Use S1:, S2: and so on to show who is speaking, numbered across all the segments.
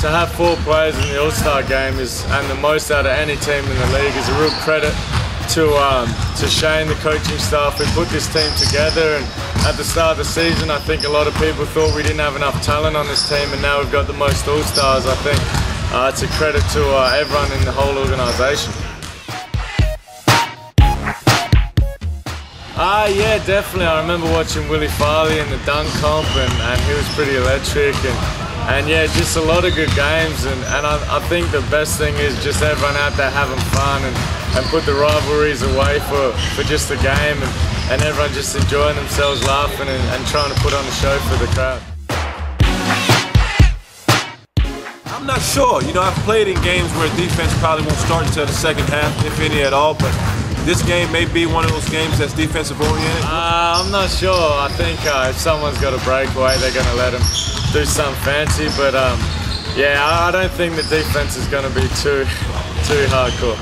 S1: to have four players in the All-Star game is, and the most out of any team in the league, is a real credit to um, to Shane, the coaching staff. who put this team together, and at the start of the season, I think a lot of people thought we didn't have enough talent on this team, and now we've got the most All-Stars. I think uh, it's a credit to uh, everyone in the whole organisation. Ah, yeah, definitely. I remember watching Willie Farley in the dunk comp, and, and he was pretty electric. And, and yeah, just a lot of good games. And, and I, I think the best thing is just everyone out there having fun and, and put the rivalries away for, for just the game and, and everyone just enjoying themselves, laughing and, and trying to put on a show for the crowd.
S2: I'm not sure. You know, I've played in games where defense probably won't start until the second half, if any at all, but this game may be one of those games that's defensive oriented.
S1: Uh, I'm not sure. I think uh, if someone's got a breakaway, they're going to let them do something fancy. But um, yeah, I don't think the defense is going to be too too hardcore.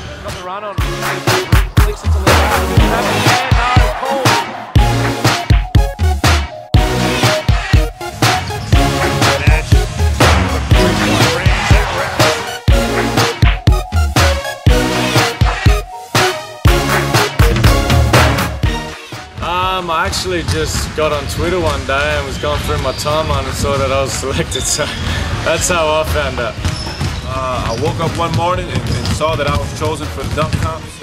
S1: Um, I actually just got on Twitter one day and was going through my timeline and saw that I was selected, so that's how I found out.
S2: Uh, I woke up one morning and, and, saw that I was chosen for the dunk contest.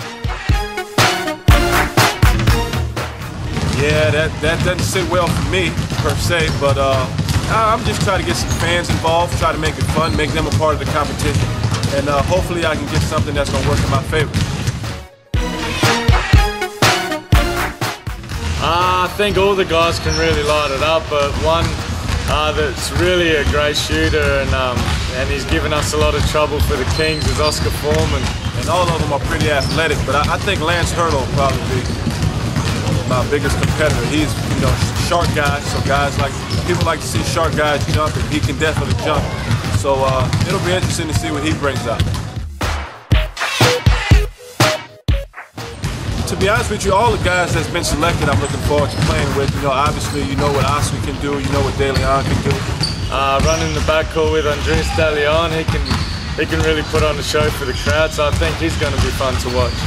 S2: Yeah, that, that doesn't sit well for me, per se, but uh, I'm just trying to get some fans involved, try to make it fun, make them a part of the competition, and uh, hopefully I can get something that's going to work in my favor.
S1: I think all the guys can really light it up, but one uh, that's really a great shooter and um, and he's given us a lot of trouble for the Kings is Oscar Forman.
S2: And all of them are pretty athletic, but I, I think Lance Hurdle will probably be my biggest competitor. He's, you know, short guy, so guys like, people like to see short guys jump, and he can definitely jump. So uh, it'll be interesting to see what he brings out. To be honest with you, all the guys that's been selected, I'm looking forward to playing with. You know, obviously, you know what Oscar can do, you know what DeLeon can do.
S1: Uh, running the backcourt with Andreas DeLeon, he can he can really put on a show for the crowd. So I think he's going to be fun to watch.